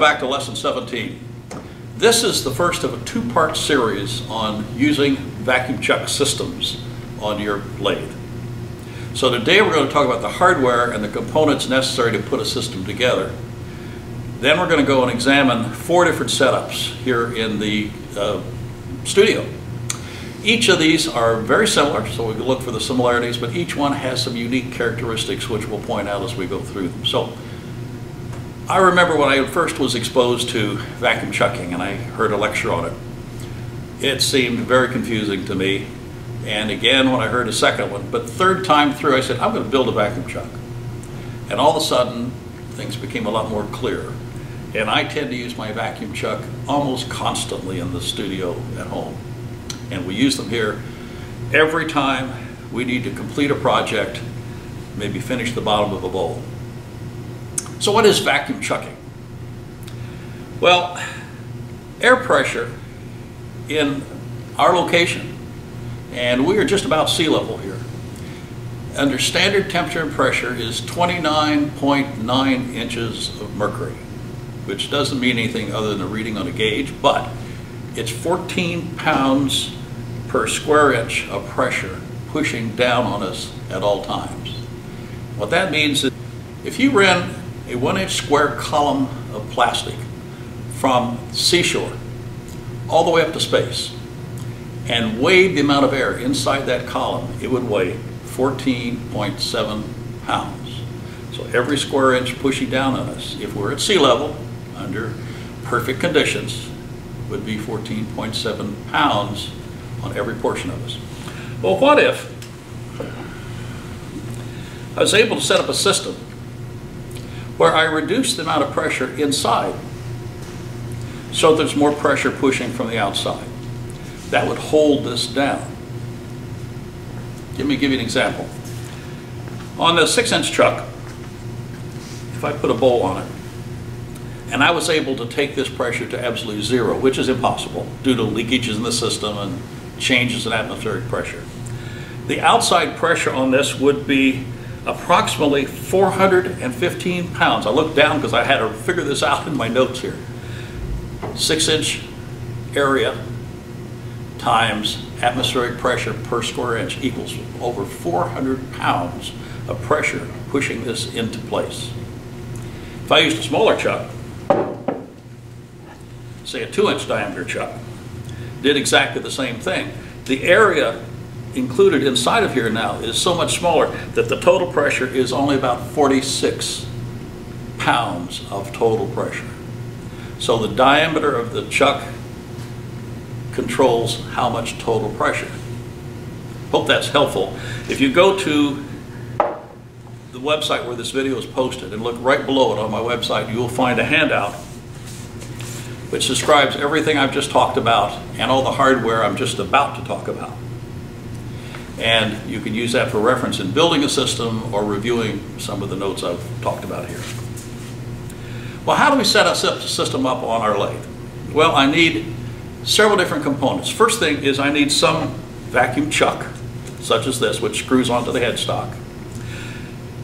Back to lesson 17. This is the first of a two-part series on using vacuum chuck systems on your lathe. So today we're going to talk about the hardware and the components necessary to put a system together. Then we're going to go and examine four different setups here in the uh, studio. Each of these are very similar, so we can look for the similarities, but each one has some unique characteristics which we'll point out as we go through them. So I remember when I first was exposed to vacuum chucking and I heard a lecture on it. It seemed very confusing to me. And again, when I heard a second one, but third time through, I said, I'm going to build a vacuum chuck. And all of a sudden, things became a lot more clear. And I tend to use my vacuum chuck almost constantly in the studio at home. And we use them here every time we need to complete a project, maybe finish the bottom of a bowl. So what is vacuum chucking? Well, air pressure in our location, and we are just about sea level here, under standard temperature and pressure is 29.9 inches of mercury, which doesn't mean anything other than a reading on a gauge, but it's 14 pounds per square inch of pressure pushing down on us at all times. What that means is if you ran a one inch square column of plastic from seashore all the way up to space and weighed the amount of air inside that column, it would weigh 14.7 pounds. So every square inch pushing down on us, if we're at sea level, under perfect conditions, would be 14.7 pounds on every portion of us. Well, what if I was able to set up a system where I reduce the amount of pressure inside so there's more pressure pushing from the outside. That would hold this down. Let me give you an example. On the six inch chuck, if I put a bowl on it, and I was able to take this pressure to absolutely zero, which is impossible due to leakages in the system and changes in atmospheric pressure. The outside pressure on this would be approximately 415 pounds. I looked down because I had to figure this out in my notes here. Six inch area times atmospheric pressure per square inch equals over 400 pounds of pressure pushing this into place. If I used a smaller chuck, say a two inch diameter chuck, did exactly the same thing. The area included inside of here now is so much smaller that the total pressure is only about 46 pounds of total pressure. So the diameter of the chuck controls how much total pressure. Hope that's helpful. If you go to the website where this video is posted and look right below it on my website, you will find a handout which describes everything I've just talked about and all the hardware I'm just about to talk about. And you can use that for reference in building a system or reviewing some of the notes I've talked about here. Well, how do we set a system up on our lathe? Well, I need several different components. First thing is I need some vacuum chuck, such as this, which screws onto the headstock.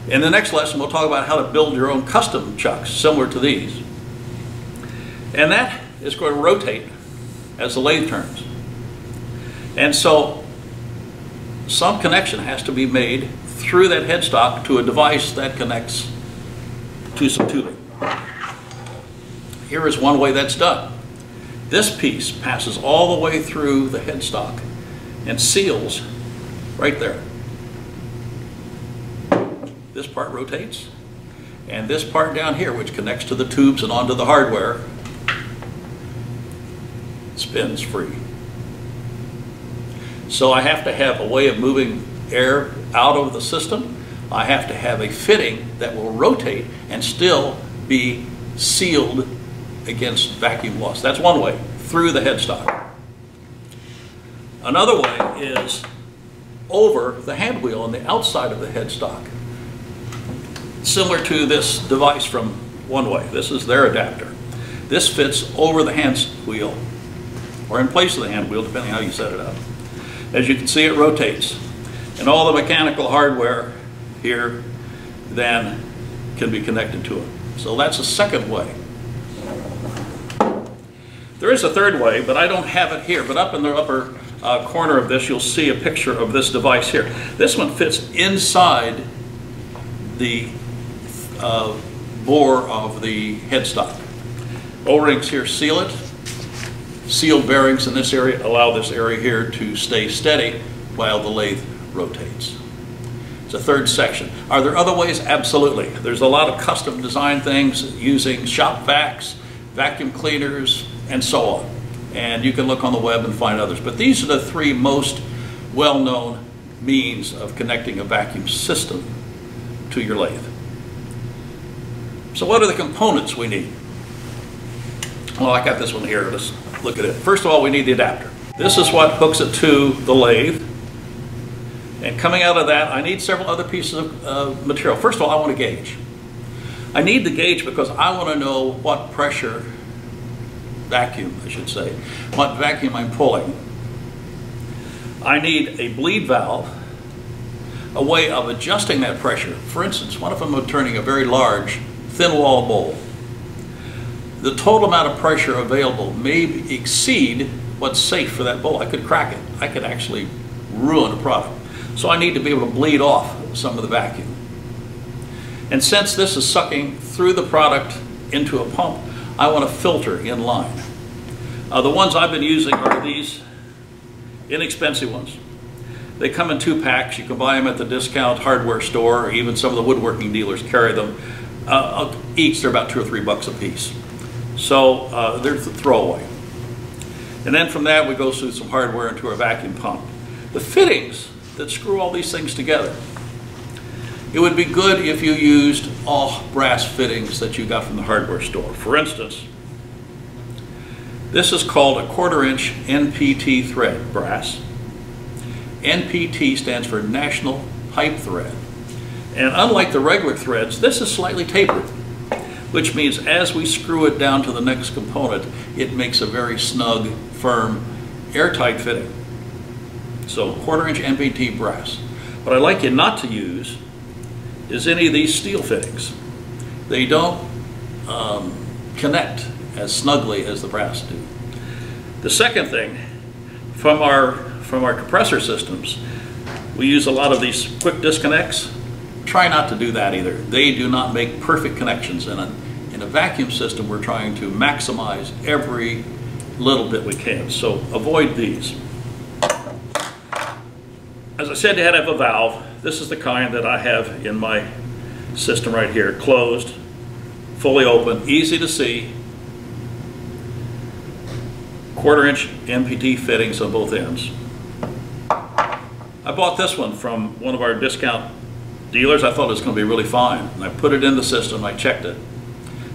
In the next lesson, we'll talk about how to build your own custom chucks, similar to these. And that is going to rotate as the lathe turns. And so some connection has to be made through that headstock to a device that connects to some tubing. Here is one way that's done. This piece passes all the way through the headstock and seals right there. This part rotates, and this part down here, which connects to the tubes and onto the hardware, spins free. So I have to have a way of moving air out of the system. I have to have a fitting that will rotate and still be sealed against vacuum loss. That's one way, through the headstock. Another way is over the hand wheel on the outside of the headstock. Similar to this device from Oneway. This is their adapter. This fits over the hand wheel or in place of the hand wheel, depending how you set it up. As you can see, it rotates. And all the mechanical hardware here then can be connected to it. So that's a second way There is a third way, but I don't have it here. But up in the upper uh, corner of this, you'll see a picture of this device here. This one fits inside the uh, bore of the headstock. O-rings here seal it. Sealed bearings in this area allow this area here to stay steady while the lathe rotates. It's a third section. Are there other ways? Absolutely. There's a lot of custom design things using shop vacs, vacuum cleaners, and so on. And you can look on the web and find others. But these are the three most well-known means of connecting a vacuum system to your lathe. So what are the components we need? Well, I got this one here. Let's look at it. First of all, we need the adapter. This is what hooks it to the lathe. And coming out of that, I need several other pieces of uh, material. First of all, I want a gauge. I need the gauge because I want to know what pressure, vacuum I should say, what vacuum I'm pulling. I need a bleed valve, a way of adjusting that pressure. For instance, what if I'm turning a very large thin wall bowl? The total amount of pressure available may exceed what's safe for that bowl. I could crack it. I could actually ruin a product. So I need to be able to bleed off some of the vacuum. And since this is sucking through the product into a pump, I want a filter in line. Uh, the ones I've been using are these inexpensive ones. They come in two packs. You can buy them at the discount hardware store, or even some of the woodworking dealers carry them. Uh, each, they're about two or three bucks a piece. So uh, they're the throwaway. And then from that, we go through some hardware into our vacuum pump. The fittings that screw all these things together. It would be good if you used all brass fittings that you got from the hardware store. For instance, this is called a quarter inch NPT thread brass. NPT stands for National Pipe Thread. And unlike the regular threads, this is slightly tapered, which means as we screw it down to the next component, it makes a very snug, firm, airtight fitting. So quarter inch NPT brass. What I'd like you not to use is any of these steel fittings. They don't um, connect as snugly as the brass do. The second thing, from our, from our compressor systems, we use a lot of these quick disconnects. Try not to do that either. They do not make perfect connections. In a, in a vacuum system, we're trying to maximize every little bit we can. So avoid these as I said, you had to have a valve. This is the kind that I have in my system right here, closed, fully open, easy to see, quarter inch NPT fittings on both ends. I bought this one from one of our discount dealers. I thought it was going to be really fine. And I put it in the system, I checked it.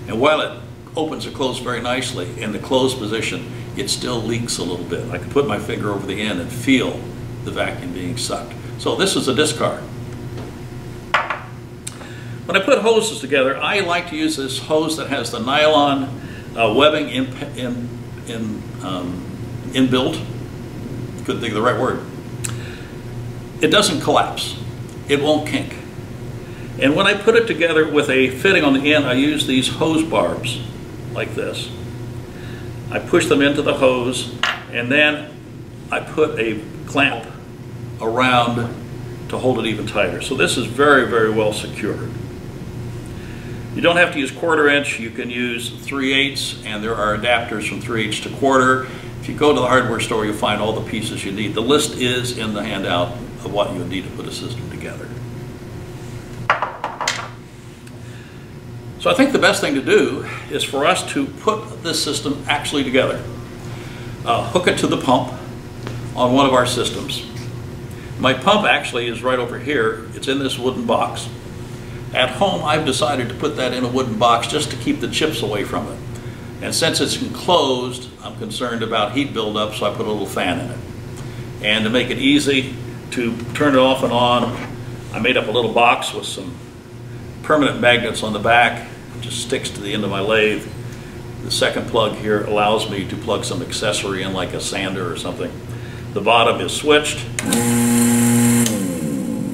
And while it opens and closes very nicely, in the closed position, it still leaks a little bit. I can put my finger over the end and feel the vacuum being sucked. So this is a discard. When I put hoses together, I like to use this hose that has the nylon uh, webbing in, in, in, um, inbuilt. Couldn't think of the right word. It doesn't collapse. It won't kink. And when I put it together with a fitting on the end, I use these hose barbs like this. I push them into the hose and then I put a clamp around to hold it even tighter. So this is very, very well secured. You don't have to use quarter inch, you can use 3 eighths, and there are adapters from 3 eighths to quarter. If you go to the hardware store, you'll find all the pieces you need. The list is in the handout of what you need to put a system together. So I think the best thing to do is for us to put this system actually together. Uh, hook it to the pump on one of our systems. My pump actually is right over here. It's in this wooden box. At home, I've decided to put that in a wooden box just to keep the chips away from it. And since it's enclosed, I'm concerned about heat buildup, so I put a little fan in it. And to make it easy to turn it off and on, I made up a little box with some permanent magnets on the back. Just sticks to the end of my lathe. The second plug here allows me to plug some accessory in like a sander or something. The bottom is switched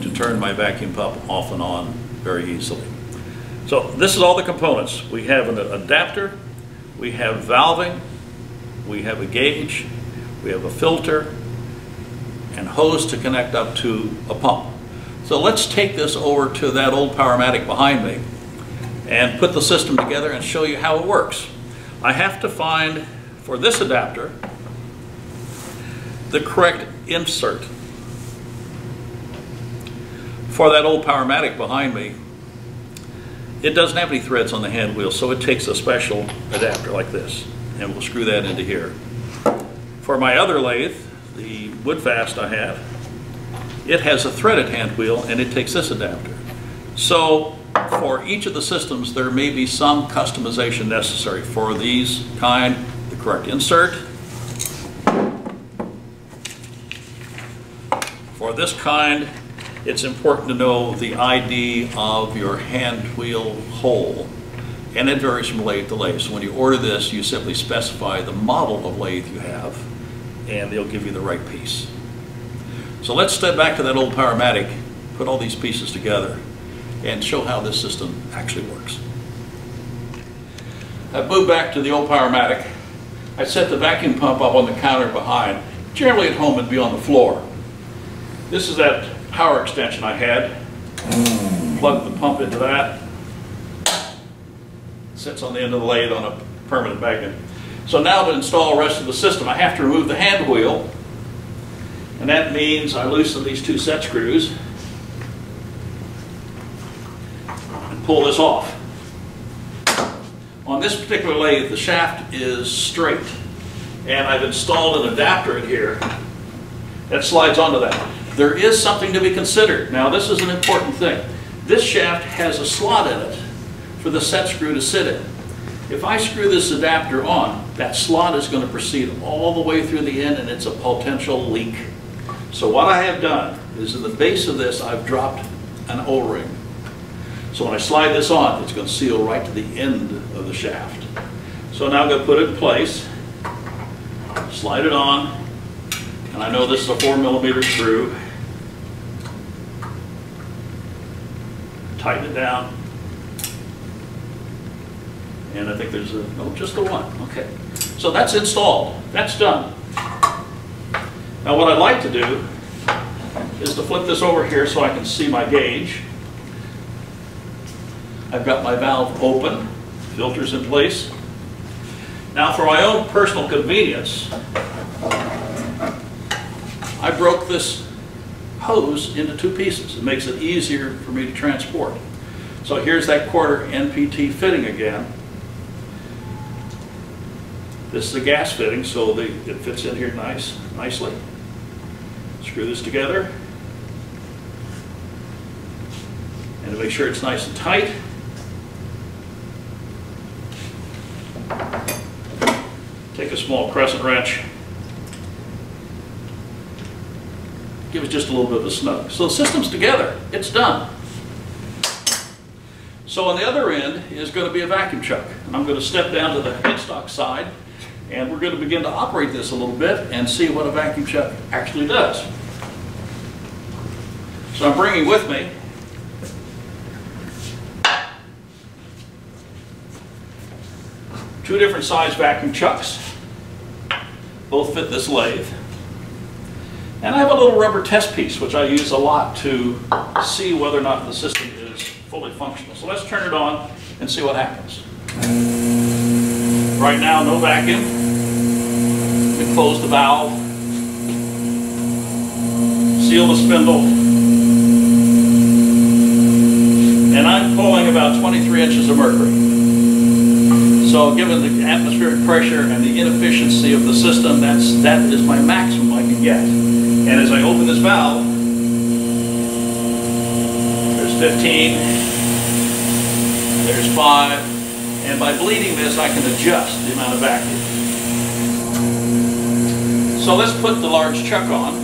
to turn my vacuum pump off and on very easily. So this is all the components. We have an adapter, we have valving, we have a gauge, we have a filter, and hose to connect up to a pump. So let's take this over to that old Powermatic behind me and put the system together and show you how it works. I have to find, for this adapter, the correct insert. For that old Powermatic behind me, it doesn't have any threads on the hand wheel, so it takes a special adapter like this, and we'll screw that into here. For my other lathe, the Woodfast I have, it has a threaded hand wheel, and it takes this adapter. So for each of the systems, there may be some customization necessary. For these kind, the correct insert. For this kind, it's important to know the ID of your hand wheel hole. And it varies from lathe to lathe. So when you order this, you simply specify the model of lathe you have, and they'll give you the right piece. So let's step back to that old Powermatic, put all these pieces together, and show how this system actually works. I've moved back to the old Powermatic. I set the vacuum pump up on the counter behind. Generally at home it'd be on the floor. This is that power extension I had. Plug the pump into that. Sits on the end of the lathe on a permanent magnet. So now to install the rest of the system, I have to remove the hand wheel. And that means I loosen these two set screws and pull this off. On this particular lathe, the shaft is straight. And I've installed an adapter in here that slides onto that there is something to be considered. Now this is an important thing. This shaft has a slot in it for the set screw to sit in. If I screw this adapter on, that slot is going to proceed all the way through the end and it's a potential leak. So what I have done is in the base of this I've dropped an O-ring. So when I slide this on, it's going to seal right to the end of the shaft. So now I'm going to put it in place, slide it on, and I know this is a four millimeter screw. tighten it down. And I think there's a, oh, just the one, okay. So that's installed, that's done. Now what I'd like to do is to flip this over here so I can see my gauge. I've got my valve open, filters in place. Now for my own personal convenience, I broke this hose into two pieces. It makes it easier for me to transport. So here's that quarter NPT fitting again. This is a gas fitting, so the, it fits in here nice, nicely. Screw this together. And to make sure it's nice and tight, take a small crescent wrench give us just a little bit of a snug. So the system's together, it's done. So on the other end is going to be a vacuum chuck. And I'm going to step down to the headstock side and we're going to begin to operate this a little bit and see what a vacuum chuck actually does. So I'm bringing with me two different size vacuum chucks. Both fit this lathe. And I have a little rubber test piece, which I use a lot to see whether or not the system is fully functional. So let's turn it on and see what happens. Right now, no vacuum. We close the valve. Seal the spindle. And I'm pulling about 23 inches of mercury. So given the atmospheric pressure and the inefficiency of the system, that's, that is my maximum I can get. And as I open this valve, there's 15, there's 5, and by bleeding this I can adjust the amount of vacuum. So let's put the large chuck on.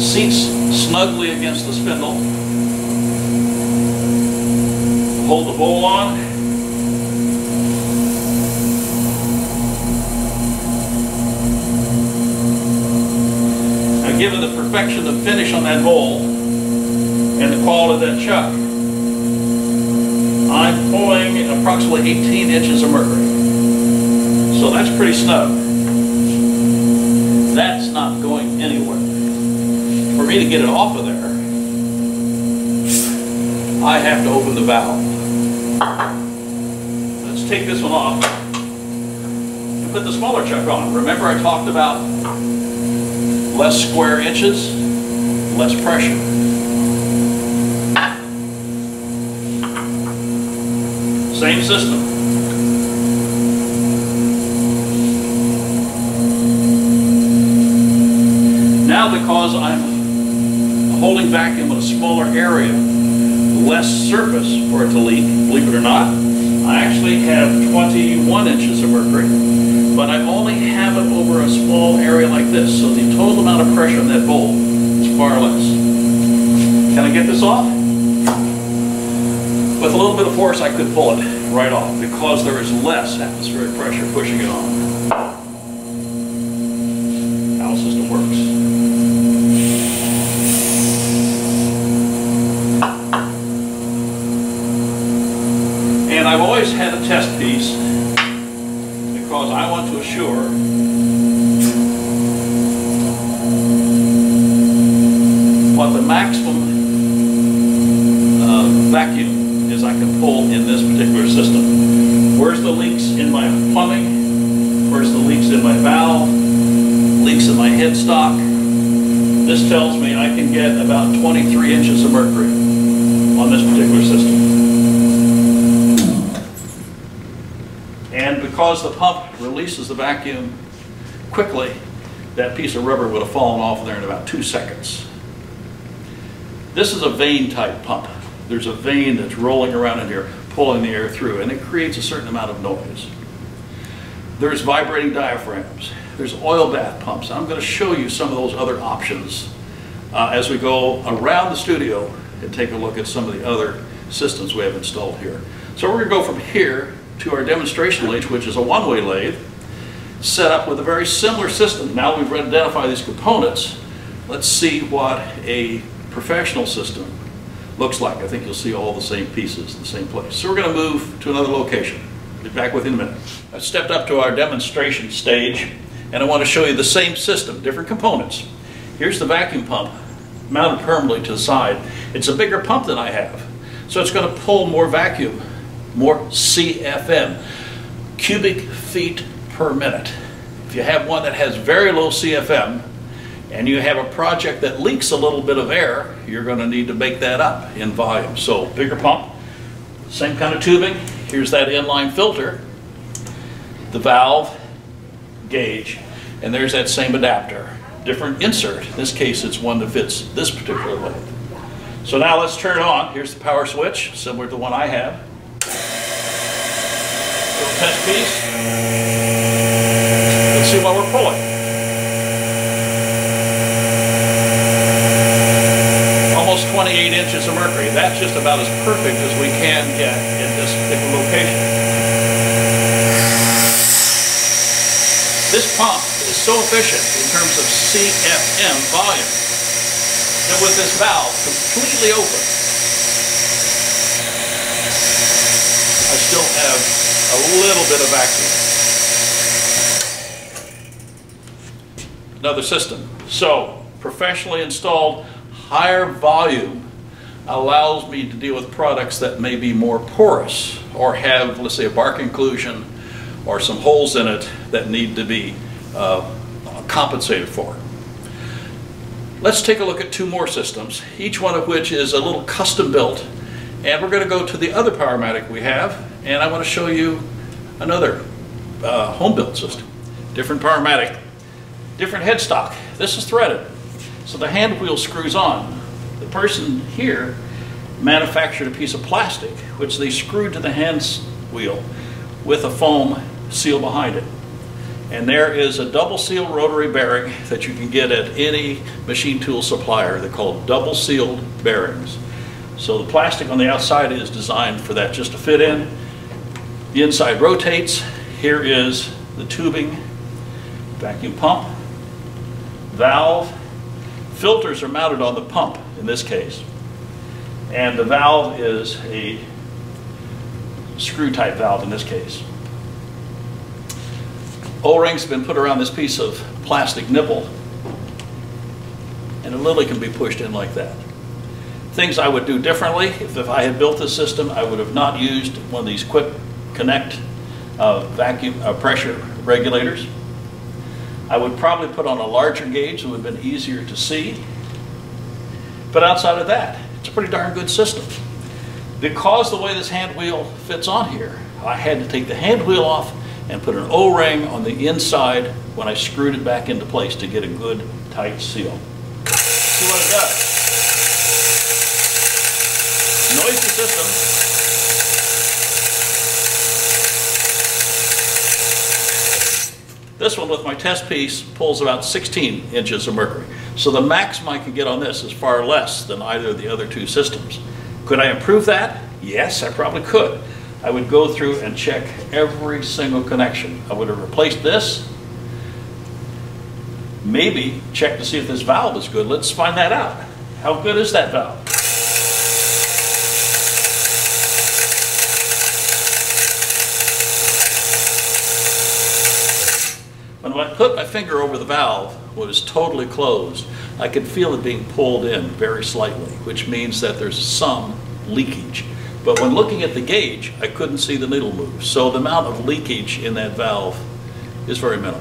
Seats snugly against the spindle. Hold the bowl on. Now given the perfection of finish on that bowl and the quality of that chuck, I'm pulling approximately 18 inches of mercury. So that's pretty snug. That's not going anywhere. For me to get it off of there, I have to open the valve. Let's take this one off and put the smaller chuck on. Remember I talked about less square inches, less pressure. Same system. Now because I'm holding vacuum in a smaller area, less surface for it to leak, believe it or not, I actually have 21 inches of mercury, but I only have it over a small area like this, so the total amount of pressure in that bowl is far less. Can I get this off? With a little bit of force, I could pull it right off because there is less atmospheric pressure pushing it on. How the system works. And I've always had a test piece because I want to assure what the maximum uh, vacuum is I can pull in this particular system. Where's the leaks in my plumbing? Where's the leaks in my valve? Leaks in my headstock? This tells me I can get about 23 inches of mercury on this particular system. And because the pump releases the vacuum quickly, that piece of rubber would have fallen off there in about two seconds. This is a vane type pump. There's a vane that's rolling around in here, pulling the air through, and it creates a certain amount of noise. There's vibrating diaphragms. There's oil bath pumps. I'm going to show you some of those other options uh, as we go around the studio and take a look at some of the other systems we have installed here. So we're going to go from here to our demonstration lathe, which is a Oneway lathe, set up with a very similar system. Now that we've identified these components, let's see what a professional system looks like. I think you'll see all the same pieces in the same place. So we're going to move to another location. Be back with you in a minute. I've stepped up to our demonstration stage and I want to show you the same system, different components. Here's the vacuum pump mounted permanently to the side. It's a bigger pump than I have. So it's going to pull more vacuum, more CFM, cubic feet per minute. If you have one that has very low CFM, and you have a project that leaks a little bit of air, you're going to need to make that up in volume. So bigger pump, same kind of tubing. Here's that inline filter, the valve, gauge, and there's that same adapter. Different insert. In this case, it's one that fits this particular lathe. So now let's turn it on. Here's the power switch, similar to the one I have. Little test piece. Let's see what we're pulling. almost 28 inches of mercury. That's just about as perfect as we can get in this particular location. This pump is so efficient in terms of CFM volume that with this valve completely open, still have a little bit of vacuum. Another system. So, professionally installed higher volume allows me to deal with products that may be more porous or have, let's say, a bark inclusion or some holes in it that need to be uh, compensated for. Let's take a look at two more systems, each one of which is a little custom built. And we're going to go to the other Powermatic we have, and I want to show you another uh, home built system. Different Powermatic, different headstock. This is threaded. So the hand wheel screws on. The person here manufactured a piece of plastic which they screwed to the hand wheel with a foam seal behind it. And there is a double seal rotary bearing that you can get at any machine tool supplier. They're called double sealed bearings. So the plastic on the outside is designed for that just to fit in. The inside rotates. Here is the tubing, vacuum pump, valve, filters are mounted on the pump in this case. And the valve is a screw type valve in this case. O-rings been put around this piece of plastic nipple and a lily can be pushed in like that. Things I would do differently, if, if I had built this system, I would have not used one of these quick connect uh, vacuum uh, pressure regulators. I would probably put on a larger gauge, it would have been easier to see. But outside of that, it's a pretty darn good system. Because the way this hand wheel fits on here, I had to take the hand wheel off and put an O-ring on the inside when I screwed it back into place to get a good tight seal. See what it does. Noisy system. This one with my test piece pulls about 16 inches of mercury. So the maximum I can get on this is far less than either of the other two systems. Could I improve that? Yes, I probably could. I would go through and check every single connection. I would have replaced this, maybe check to see if this valve is good. Let's find that out. How good is that valve? When I put my finger over the valve, was totally closed. I could feel it being pulled in very slightly, which means that there's some leakage. But when looking at the gauge, I couldn't see the needle move. So the amount of leakage in that valve is very minimal.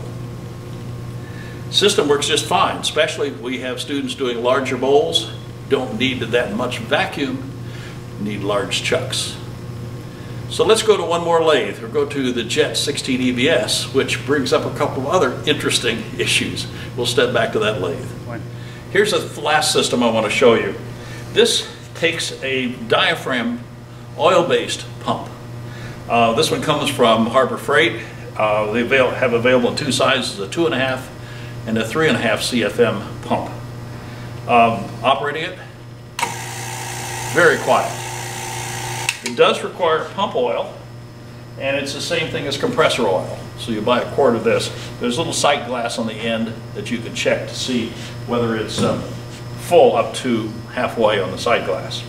System works just fine, especially we have students doing larger bowls, don't need that much vacuum, need large chucks. So let's go to one more lathe, or go to the JET 16 EBS, which brings up a couple of other interesting issues. We'll step back to that lathe. Here's the last system I want to show you. This takes a diaphragm oil-based pump. Uh, this one comes from Harbor Freight. Uh, they avail have available in two sizes, a two and a half and a three and a half CFM pump. Um, operating it, very quiet. It does require pump oil, and it's the same thing as compressor oil. So you buy a quart of this. There's a little sight glass on the end that you can check to see whether it's um, full up to halfway on the sight glass.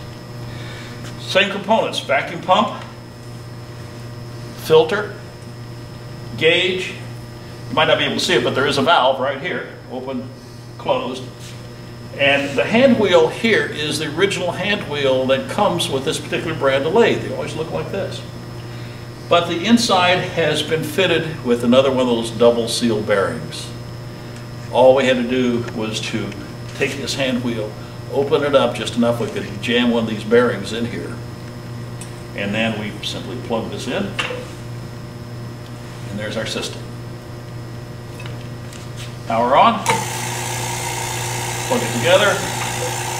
Same components, vacuum pump, filter, gauge. You might not be able to see it, but there is a valve right here, open, closed. And the hand wheel here is the original hand wheel that comes with this particular brand of lathe. They always look like this. But the inside has been fitted with another one of those double seal bearings. All we had to do was to take this hand wheel, open it up just enough we could jam one of these bearings in here. And then we simply plug this in. And there's our system. Power on. Plug it together.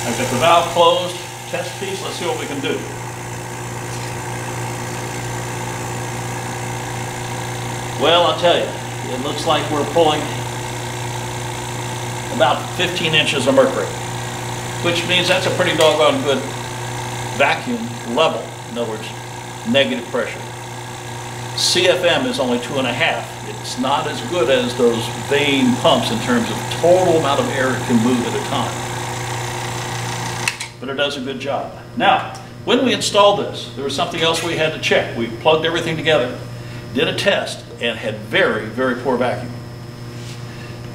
I've got the valve closed. Test piece. Let's see what we can do. Well, I'll tell you, it looks like we're pulling about 15 inches of mercury, which means that's a pretty doggone good vacuum level. In other words, negative pressure. CFM is only two and a half. It's not as good as those vane pumps in terms of total amount of air it can move at a time. But it does a good job. Now, when we installed this, there was something else we had to check. We plugged everything together, did a test, and had very, very poor vacuum.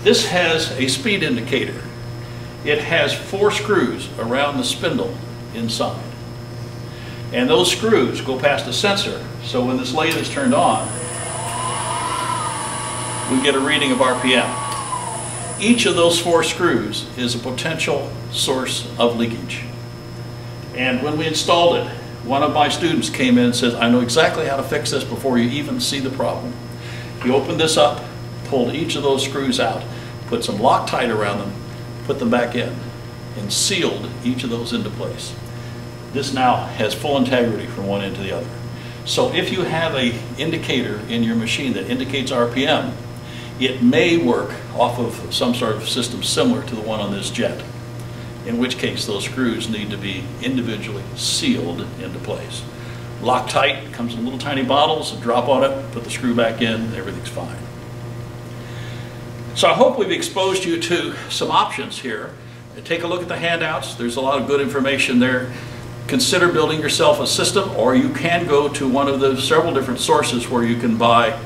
This has a speed indicator. It has four screws around the spindle inside. And those screws go past the sensor. So when this lathe is turned on, we get a reading of RPM. Each of those four screws is a potential source of leakage. And when we installed it, one of my students came in and says, I know exactly how to fix this before you even see the problem. He opened this up, pulled each of those screws out, put some Loctite around them, put them back in, and sealed each of those into place. This now has full integrity from one end to the other. So if you have a indicator in your machine that indicates RPM, it may work off of some sort of system similar to the one on this JET, in which case those screws need to be individually sealed into place. Loctite comes in little tiny bottles, drop on it, put the screw back in, everything's fine. So I hope we've exposed you to some options here. Take a look at the handouts. There's a lot of good information there. Consider building yourself a system, or you can go to one of the several different sources where you can buy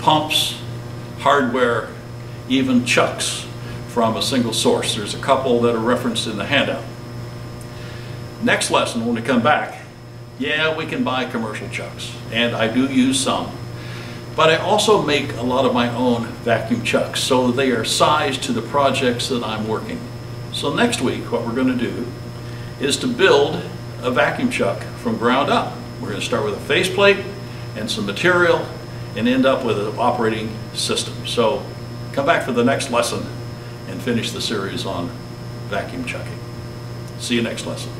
pumps, hardware, even chucks from a single source. There's a couple that are referenced in the handout. Next lesson, when we come back, yeah, we can buy commercial chucks, and I do use some. But I also make a lot of my own vacuum chucks, so they are sized to the projects that I'm working. So next week, what we're going to do is to build a vacuum chuck from ground up. We're going to start with a faceplate and some material and end up with an operating system. So come back for the next lesson and finish the series on vacuum chucking. See you next lesson.